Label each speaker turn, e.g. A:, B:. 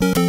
A: you